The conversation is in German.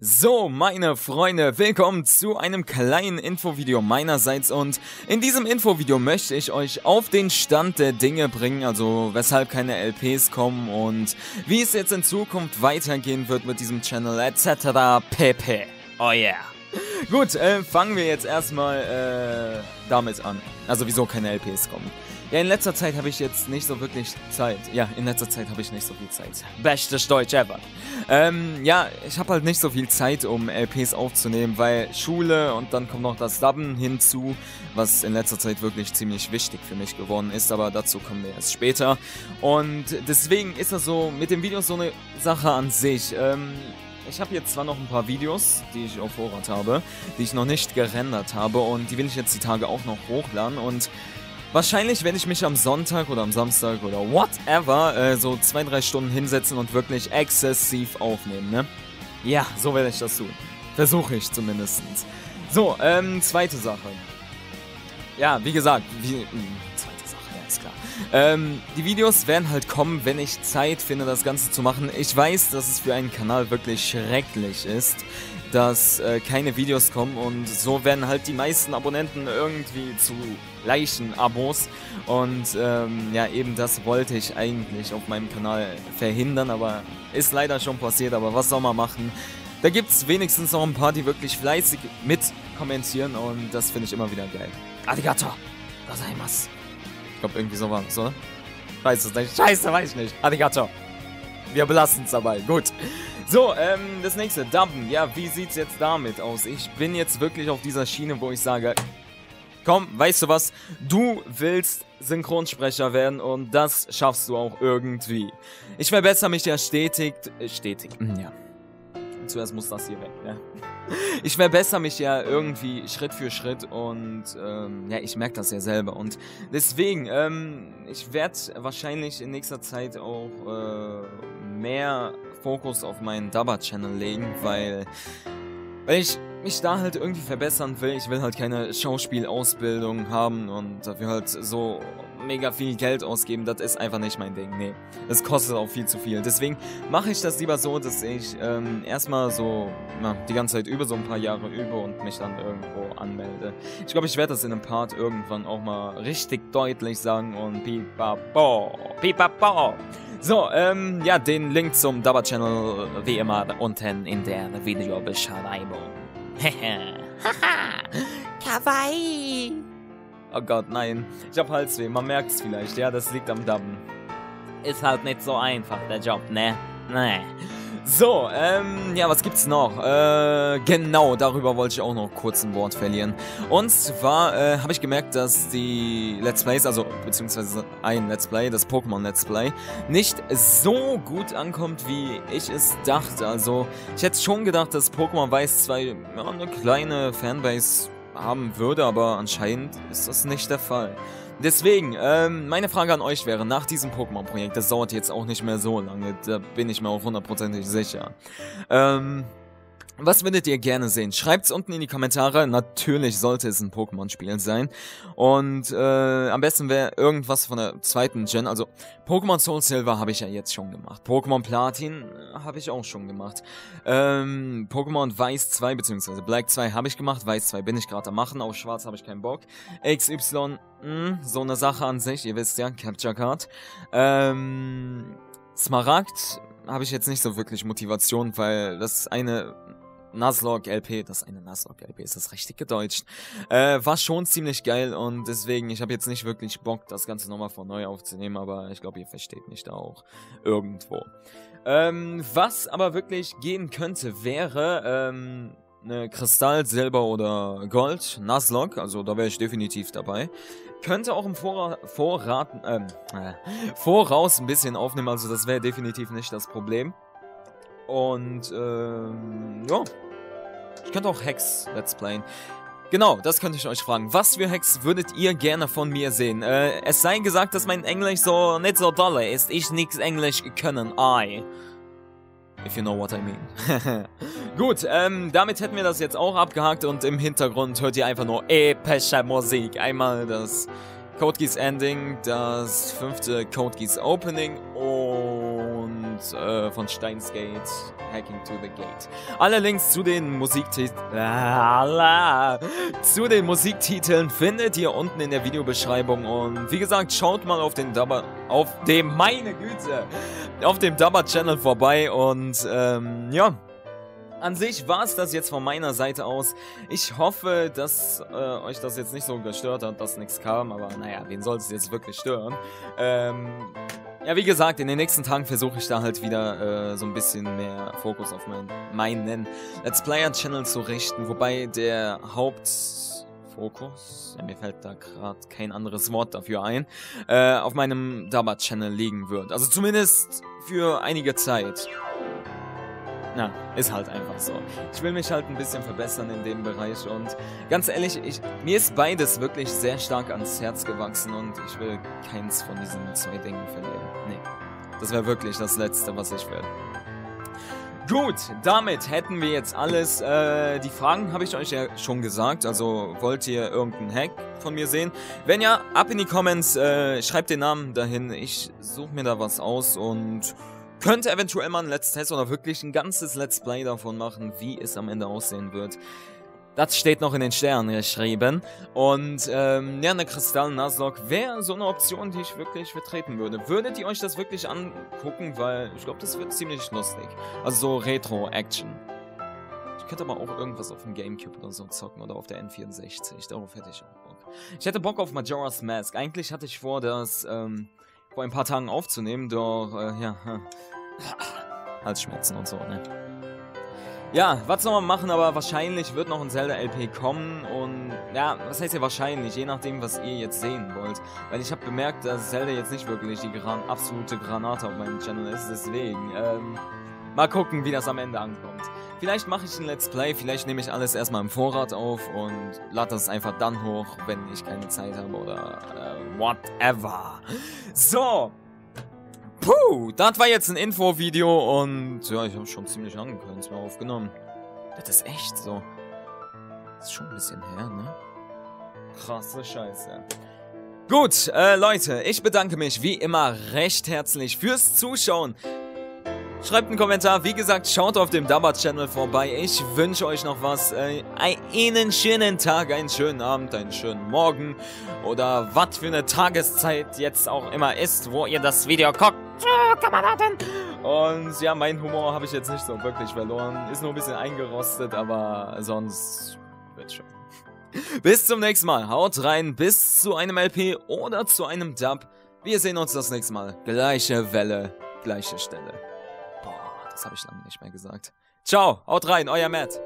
So, meine Freunde, willkommen zu einem kleinen Infovideo meinerseits und in diesem Infovideo möchte ich euch auf den Stand der Dinge bringen, also weshalb keine LPs kommen und wie es jetzt in Zukunft weitergehen wird mit diesem Channel etc. pp. Oh yeah. Gut, äh, fangen wir jetzt erstmal äh, damit an. Also wieso keine LPs kommen. Ja, in letzter Zeit habe ich jetzt nicht so wirklich Zeit. Ja, in letzter Zeit habe ich nicht so viel Zeit. Bestes Deutsch ever. Ähm, ja, ich habe halt nicht so viel Zeit, um LPs aufzunehmen, weil Schule und dann kommt noch das Dubben hinzu, was in letzter Zeit wirklich ziemlich wichtig für mich geworden ist, aber dazu kommen wir erst später. Und deswegen ist das so mit den Videos so eine Sache an sich. Ähm, ich habe jetzt zwar noch ein paar Videos, die ich auf Vorrat habe, die ich noch nicht gerendert habe und die will ich jetzt die Tage auch noch hochladen und Wahrscheinlich werde ich mich am Sonntag oder am Samstag oder whatever äh, so zwei, drei Stunden hinsetzen und wirklich exzessiv aufnehmen, ne? Ja, so werde ich das tun. Versuche ich zumindest. So, ähm, zweite Sache. Ja, wie gesagt, wie, klar. Ähm, die Videos werden halt kommen, wenn ich Zeit finde, das Ganze zu machen. Ich weiß, dass es für einen Kanal wirklich schrecklich ist, dass äh, keine Videos kommen und so werden halt die meisten Abonnenten irgendwie zu Leichen-Abos und ähm, ja, eben das wollte ich eigentlich auf meinem Kanal verhindern, aber ist leider schon passiert, aber was soll man machen? Da gibt es wenigstens noch ein paar, die wirklich fleißig mit kommentieren und das finde ich immer wieder geil. Arigato! Gozaimasu! Ich glaube, irgendwie so war das, oder? Weiß es nicht. Scheiße, weiß ich nicht. Arigato! Wir belassen es dabei. Gut. So, ähm, das nächste, Dubben. Ja, wie sieht's jetzt damit aus? Ich bin jetzt wirklich auf dieser Schiene, wo ich sage, komm, weißt du was? Du willst Synchronsprecher werden und das schaffst du auch irgendwie. Ich verbessere mich ja stetig, stetig, hm, ja. Zuerst muss das hier weg, ne? Ich verbessere mich ja irgendwie Schritt für Schritt und ähm, ja, ich merke das ja selber und deswegen, ähm, ich werde wahrscheinlich in nächster Zeit auch äh, mehr Fokus auf meinen Dubber-Channel legen, weil, weil ich mich da halt irgendwie verbessern will. Ich will halt keine Schauspielausbildung haben und dafür halt so mega viel Geld ausgeben, das ist einfach nicht mein Ding. Nee, das kostet auch viel zu viel. Deswegen mache ich das lieber so, dass ich ähm, erstmal so na, die ganze Zeit über so ein paar Jahre übe und mich dann irgendwo anmelde. Ich glaube, ich werde das in einem Part irgendwann auch mal richtig deutlich sagen und pipapo, pipapo. So, ähm, ja, den Link zum Dubber Channel wie immer unten in der Videobeschreibung. Haha, kawaii. Oh Gott, nein. Ich hab Halsweh, man merkt's vielleicht. Ja, das liegt am Dubben. Ist halt nicht so einfach, der Job, ne? Nee. So, ähm, ja, was gibt's noch? Äh, genau, darüber wollte ich auch noch kurz ein Wort verlieren. Und zwar äh, habe ich gemerkt, dass die Let's Plays, also beziehungsweise ein Let's Play, das Pokémon Let's Play, nicht so gut ankommt, wie ich es dachte. Also, ich hätte schon gedacht, dass Pokémon Weiß 2 ja, eine kleine Fanbase haben würde, aber anscheinend ist das nicht der Fall. Deswegen, ähm, meine Frage an euch wäre, nach diesem Pokémon-Projekt, das dauert jetzt auch nicht mehr so lange, da bin ich mir auch hundertprozentig sicher. Ähm, was würdet ihr gerne sehen? Schreibt's unten in die Kommentare. Natürlich sollte es ein Pokémon-Spiel sein. Und äh, am besten wäre irgendwas von der zweiten Gen. Also Pokémon Soul Silver habe ich ja jetzt schon gemacht. Pokémon Platin äh, habe ich auch schon gemacht. Ähm, Pokémon Weiß 2 bzw. Black 2 habe ich gemacht. Weiß 2 bin ich gerade am machen. Auf Schwarz habe ich keinen Bock. XY, mh, hm, so eine Sache an sich. Ihr wisst ja, Capture Card. Ähm, Smaragd habe ich jetzt nicht so wirklich Motivation, weil das eine Nuzlocke LP, das eine Nuzlocke LP, ist das richtig gedeutscht, äh, war schon ziemlich geil und deswegen, ich habe jetzt nicht wirklich Bock, das Ganze nochmal von neu aufzunehmen, aber ich glaube, ihr versteht mich da auch irgendwo. Ähm, was aber wirklich gehen könnte, wäre, ähm, eine Kristall, Silber oder Gold, Nuzlocke, also da wäre ich definitiv dabei. Könnte auch im Vorra Vorrat, ähm, äh, Voraus ein bisschen aufnehmen, also das wäre definitiv nicht das Problem. Und, ähm, ja. Ich könnte auch Hex Let's Playen. Genau, das könnte ich euch fragen. Was für Hex würdet ihr gerne von mir sehen? Äh, es sei gesagt, dass mein Englisch so nicht so dolle ist. Ich nix Englisch können. I. If you know what I mean. Gut, ähm, damit hätten wir das jetzt auch abgehakt und im Hintergrund hört ihr einfach nur epische Musik. Einmal das Code Geass Ending, das fünfte Code Geass Opening und und äh, von Steins Gate, Hacking to the Gate. Alle Links zu den Musiktiteln zu den Musiktiteln findet ihr unten in der Videobeschreibung und wie gesagt, schaut mal auf den Dubber, auf dem, meine Güte, auf dem Dubber Channel vorbei und ähm, ja, an sich war es das jetzt von meiner Seite aus. Ich hoffe, dass äh, euch das jetzt nicht so gestört hat, dass nichts kam, aber naja, wen soll es jetzt wirklich stören? Ähm, ja, wie gesagt, in den nächsten Tagen versuche ich da halt wieder äh, so ein bisschen mehr Fokus auf mein, meinen Let's Player-Channel zu richten, wobei der Hauptfokus, ja, mir fällt da gerade kein anderes Wort dafür ein, äh, auf meinem Daba-Channel liegen wird. Also zumindest für einige Zeit. Na, ist halt einfach so. Ich will mich halt ein bisschen verbessern in dem Bereich und ganz ehrlich, ich, mir ist beides wirklich sehr stark ans Herz gewachsen und ich will keins von diesen zwei Dingen verlieren. Nee, das wäre wirklich das Letzte, was ich will. Gut, damit hätten wir jetzt alles. Äh, die Fragen habe ich euch ja schon gesagt. Also wollt ihr irgendeinen Hack von mir sehen? Wenn ja, ab in die Comments, äh, schreibt den Namen dahin. Ich suche mir da was aus und könnte eventuell mal ein Let's Test oder wirklich ein ganzes Let's Play davon machen, wie es am Ende aussehen wird. Das steht noch in den Sternen geschrieben. Und ähm, ja, eine Kristall-Nuzlocke wäre so eine Option, die ich wirklich vertreten würde. Würdet ihr euch das wirklich angucken? Weil ich glaube, das wird ziemlich lustig. Also so Retro-Action. Ich könnte aber auch irgendwas auf dem Gamecube oder so zocken oder auf der N64. Darauf hätte ich auch Bock. Ich hätte Bock auf Majora's Mask. Eigentlich hatte ich vor, das ähm, vor ein paar Tagen aufzunehmen, doch äh, ja, Halsschmerzen und so, ne? Ja, was soll man machen, aber wahrscheinlich wird noch ein Zelda-LP kommen und ja, was heißt ja wahrscheinlich, je nachdem, was ihr jetzt sehen wollt. Weil ich habe bemerkt, dass Zelda jetzt nicht wirklich die gran absolute Granate auf meinem Channel ist, deswegen, ähm, mal gucken, wie das am Ende ankommt. Vielleicht mache ich ein Let's Play, vielleicht nehme ich alles erstmal im Vorrat auf und lade das einfach dann hoch, wenn ich keine Zeit habe oder äh, whatever. So, Puh, das war jetzt ein Info-Video und ja, ich habe schon ziemlich lange keins mehr aufgenommen. Das ist echt so. Das ist schon ein bisschen her, ne? Krasse Scheiße. Gut, äh, Leute, ich bedanke mich wie immer recht herzlich fürs Zuschauen. Schreibt einen Kommentar. Wie gesagt, schaut auf dem Dabba-Channel vorbei. Ich wünsche euch noch was. Äh, einen schönen Tag, einen schönen Abend, einen schönen Morgen. Oder was für eine Tageszeit jetzt auch immer ist, wo ihr das Video guckt. Kameraden. Und ja, mein Humor habe ich jetzt nicht so wirklich verloren. Ist nur ein bisschen eingerostet, aber sonst wird schon. Bis zum nächsten Mal. Haut rein. Bis zu einem LP oder zu einem Dub. Wir sehen uns das nächste Mal. Gleiche Welle, gleiche Stelle. Das habe ich lange nicht mehr gesagt. Ciao, haut rein, euer Matt.